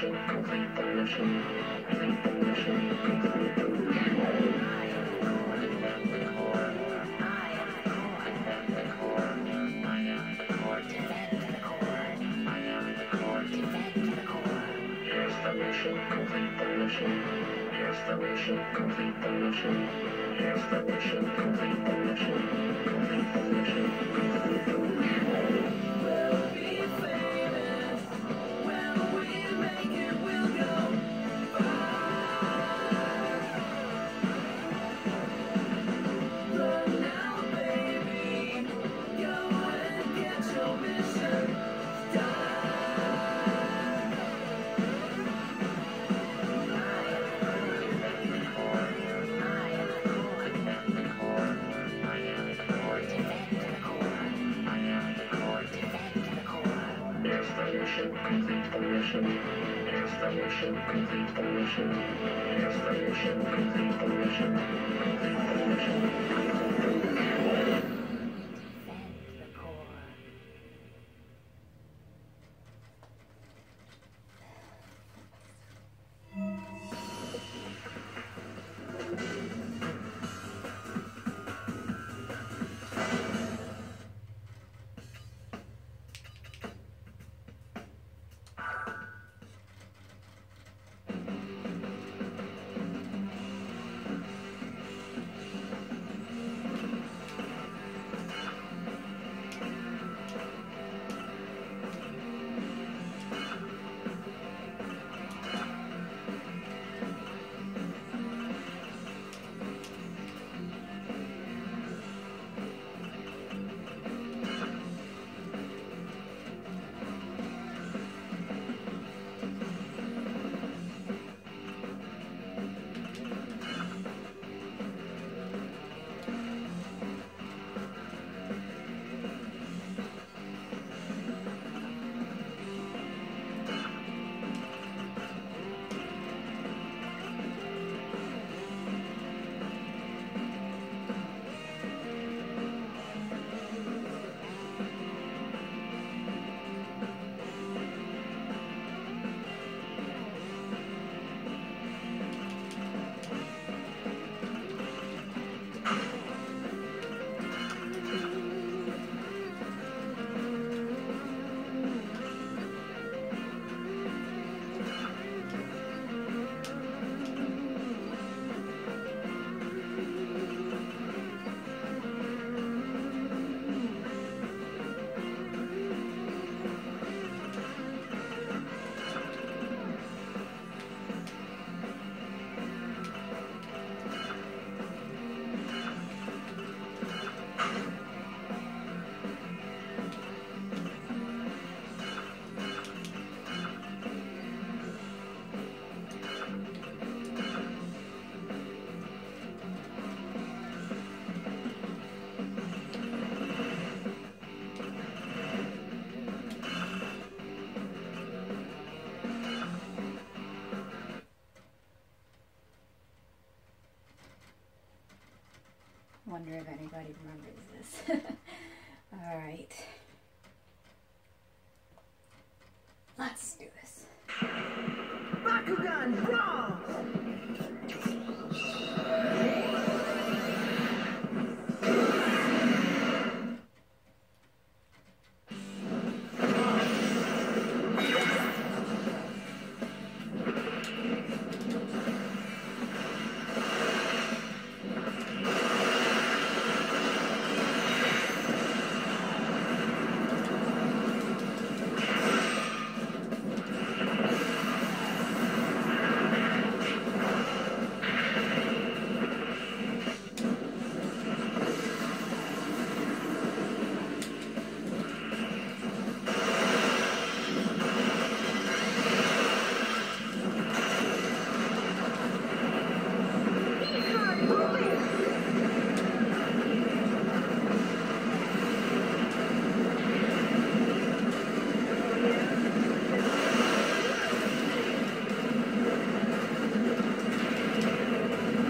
Here's the mission, complete the mission, complete the mission, complete the mission. Revolution, revolution, revolution, revolution. Wonder if anybody remembers this. All right. Let's do this. Bakugan, run!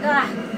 哥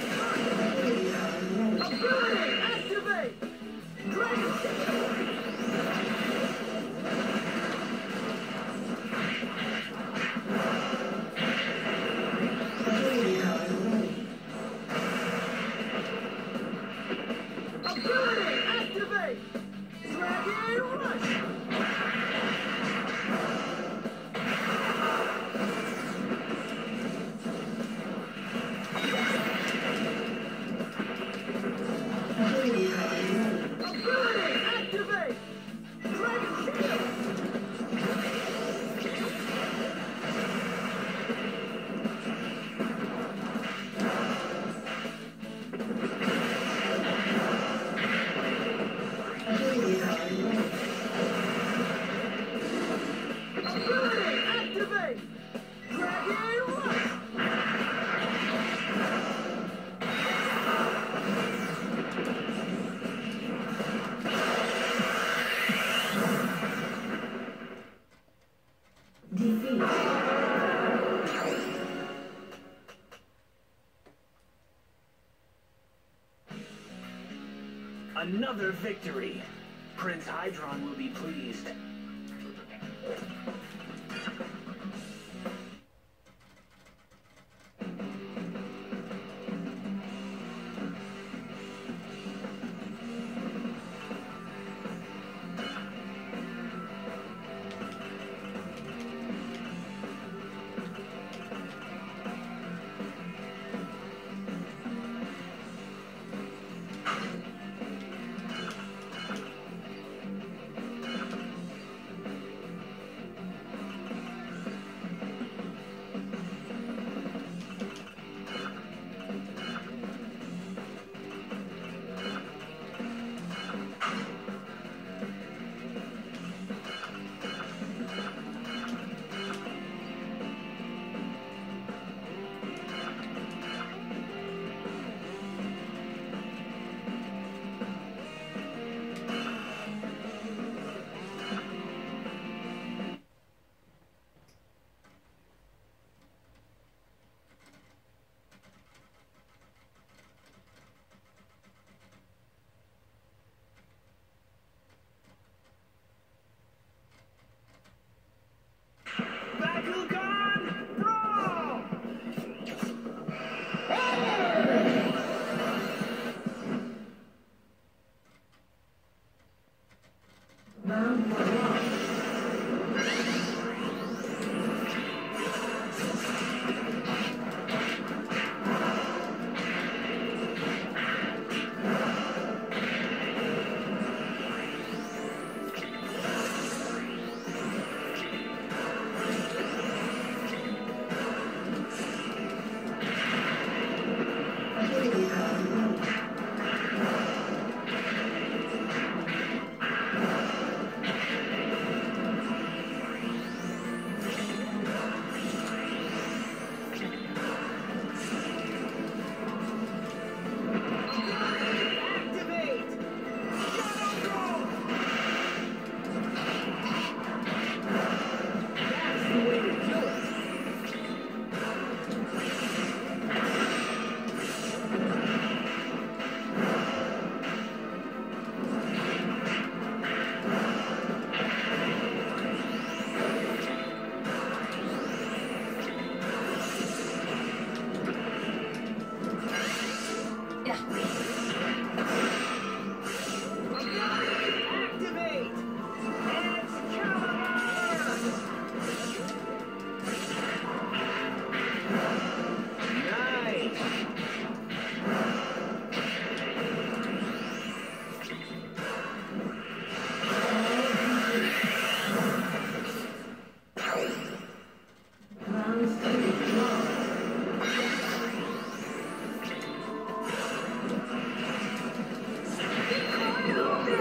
Another victory. Prince Hydron will be pleased.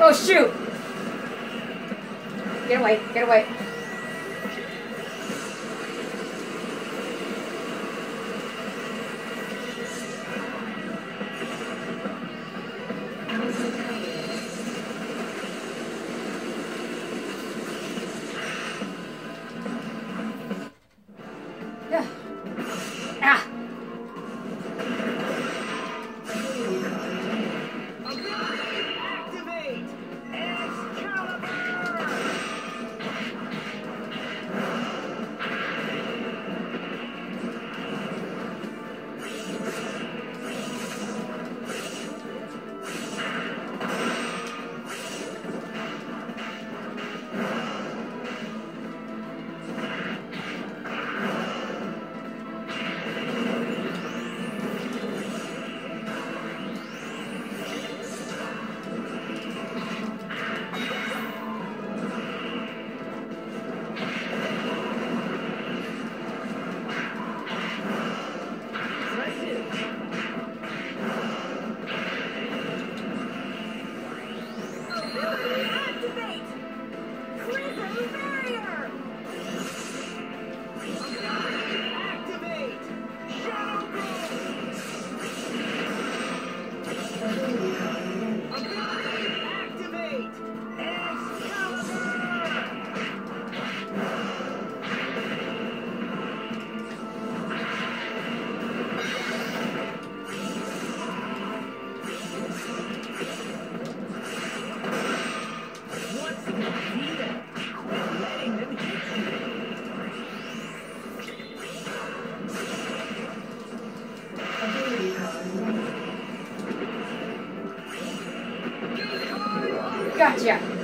Oh, shoot. Get away, get away. Gotcha.